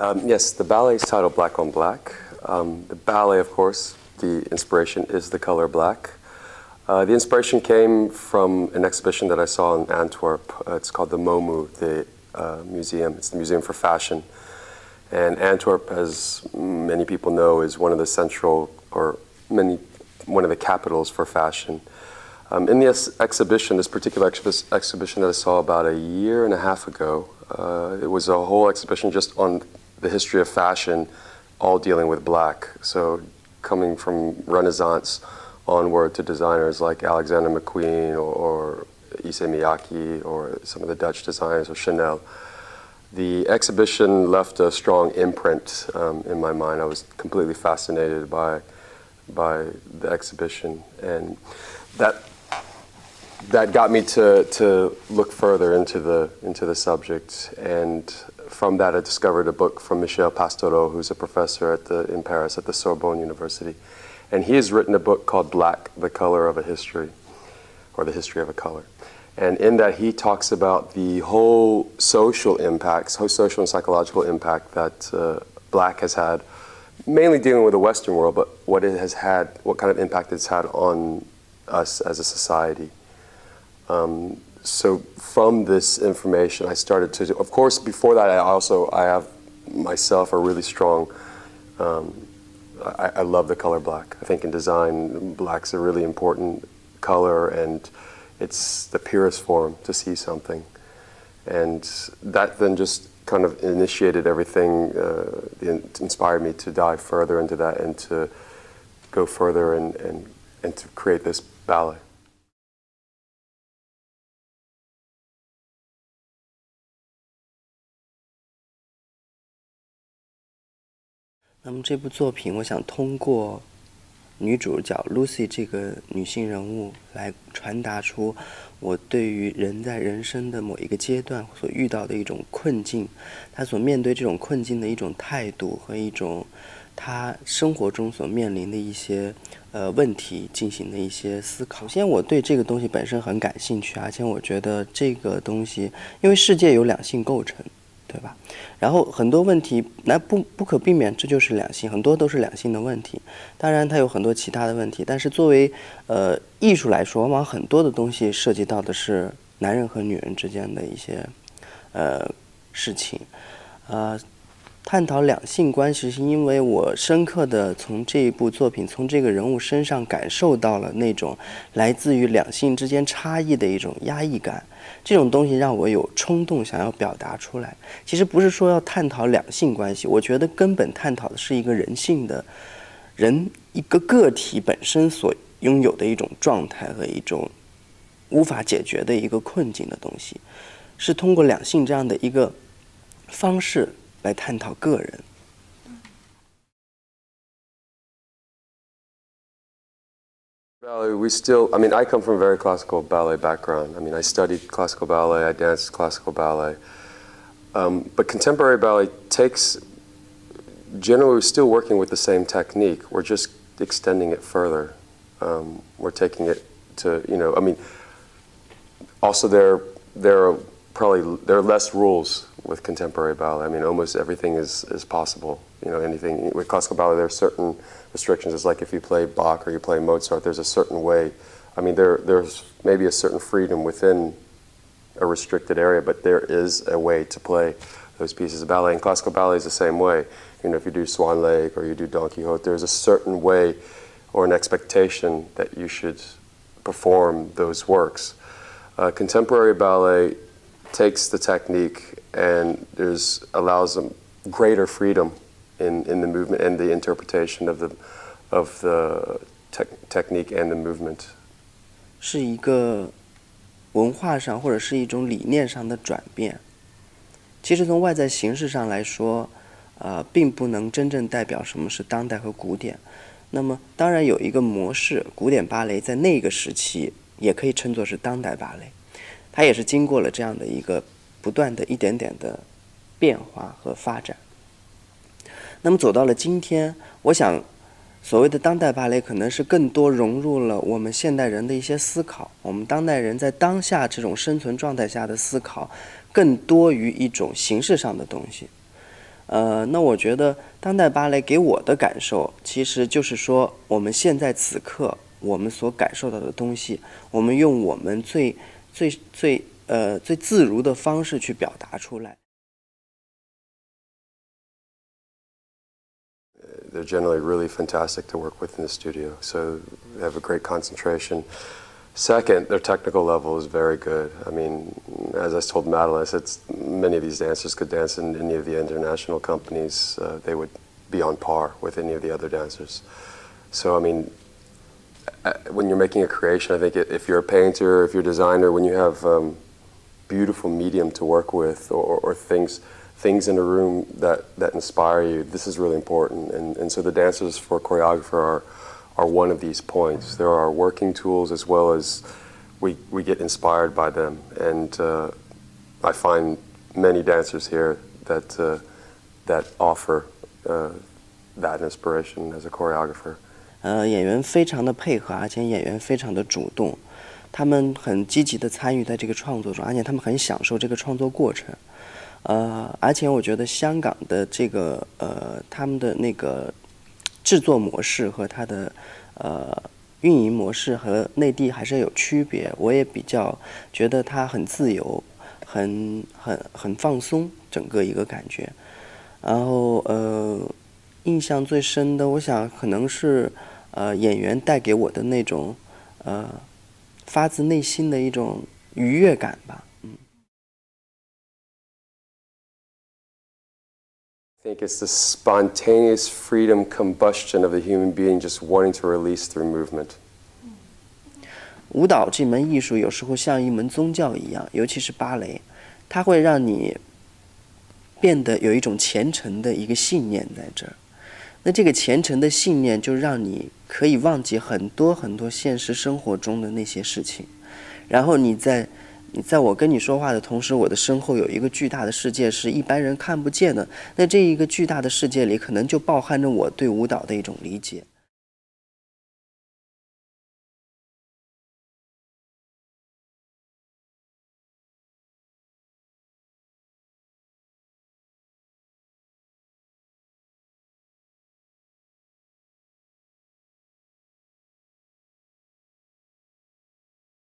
Um, yes, the ballet is titled Black on Black. Um, the ballet, of course, the inspiration is the color black. Uh, the inspiration came from an exhibition that I saw in Antwerp. Uh, it's called the MOMU, the uh, museum. It's the Museum for Fashion. And Antwerp, as many people know, is one of the central or many one of the capitals for fashion. Um, in this exhibition, this particular exhi exhibition that I saw about a year and a half ago, uh, it was a whole exhibition just on the history of fashion, all dealing with black. So coming from Renaissance onward to designers like Alexander McQueen or, or Issey Miyake or some of the Dutch designers or Chanel. The exhibition left a strong imprint um, in my mind. I was completely fascinated by by the exhibition, and that that got me to, to look further into the into the subject. And from that, I discovered a book from Michel Pastoureau, who's a professor at the, in Paris at the Sorbonne University, and he has written a book called Black: The Color of a History, or the History of a Color. And in that, he talks about the whole social impacts, whole social and psychological impact that uh, black has had mainly dealing with the Western world, but what it has had, what kind of impact it's had on us as a society. Um, so from this information, I started to, of course, before that, I also, I have myself a really strong, um, I, I, love the color black. I think in design, black's a really important color and it's the purest form to see something. And that then just kind of initiated everything, uh, inspired me to dive further into that and to go further and, and, and to create this ballet. 那么这部作品，我想通过女主角 Lucy 这个女性人物来传达出我对于人在人生的某一个阶段所遇到的一种困境，她所面对这种困境的一种态度和一种她生活中所面临的一些呃问题进行的一些思考。首先，我对这个东西本身很感兴趣，而且我觉得这个东西，因为世界由两性构成。对吧？然后很多问题，那不不可避免，这就是两性，很多都是两性的问题。当然，它有很多其他的问题，但是作为呃艺术来说，往往很多的东西涉及到的是男人和女人之间的一些呃事情，啊。探讨两性关系，是因为我深刻的从这一部作品，从这个人物身上感受到了那种来自于两性之间差异的一种压抑感。这种东西让我有冲动想要表达出来。其实不是说要探讨两性关系，我觉得根本探讨的是一个人性的，人一个个体本身所拥有的一种状态和一种无法解决的一个困境的东西，是通过两性这样的一个方式。来探讨个人。Ballet, we still, I mean, I come from a very classical ballet background. I mean, I studied classical ballet, I danced classical ballet. Um, but contemporary ballet takes, generally, we're still working with the same technique. We're just extending it further. Um, we're taking it to, you know, I mean, also there, there are probably, there are less rules with contemporary ballet. I mean, almost everything is, is possible. You know, anything with classical ballet, there are certain restrictions. It's like if you play Bach or you play Mozart, there's a certain way. I mean, there, there's maybe a certain freedom within a restricted area, but there is a way to play those pieces of ballet. And classical ballet is the same way. You know, if you do Swan Lake or you do Don Quixote, there's a certain way or an expectation that you should perform those works. Uh, contemporary ballet takes the technique and there's allows them greater freedom in, in the movement and the interpretation of the of the te technique and the movement. 是一个文化上或者是一种理念上的转变。其实从外在形式上来说，呃，并不能真正代表什么是当代和古典。那么，当然有一个模式，古典芭蕾在那个时期也可以称作是当代芭蕾， 它也是经过了这样的一个不断的一点点的变化和发展。那么走到了今天，我想，所谓的当代芭蕾可能是更多融入了我们现代人的一些思考。我们当代人在当下这种生存状态下的思考，更多于一种形式上的东西。呃，那我觉得当代芭蕾给我的感受，其实就是说我们现在此刻我们所感受到的东西，我们用我们最最最呃最自如的方式去表达出来。They're generally really fantastic to work with in the studio, so they have a great concentration. Second, their technical level is very good. I mean, as I told Madeleine, I said many of these dancers could dance in any of the international companies. Uh, they would be on par with any of the other dancers. So, I mean, when you're making a creation, I think if you're a painter, if you're a designer, when you have um, beautiful medium to work with or, or, things things in a room that, that inspire you, this is really important. And, and so the dancers for choreographer are are one of these points. There are working tools as well as we, we get inspired by them. And uh, I find many dancers here that, uh, that offer uh, that inspiration as a choreographer. 呃，演员非常的配合，而且演员非常的主动，他们很积极的参与在这个创作中，而且他们很享受这个创作过程。呃，而且我觉得香港的这个呃，他们的那个制作模式和它的呃运营模式和内地还是有区别。我也比较觉得它很自由，很很很放松，整个一个感觉。然后呃，印象最深的，我想可能是呃演员带给我的那种呃发自内心的一种愉悦感吧。I think it's the spontaneous freedom combustion of the human being just wanting to release through movement. 舞蹈这门艺术有时候像一门宗教一样，尤其是芭蕾，它会让你变得有一种虔诚的一个信念在这儿。那这个虔诚的信念就让你可以忘记很多很多现实生活中的那些事情，然后你在。你在我跟你说话的同时，我的身后有一个巨大的世界，是一般人看不见的。那这一个巨大的世界里，可能就包含着我对舞蹈的一种理解。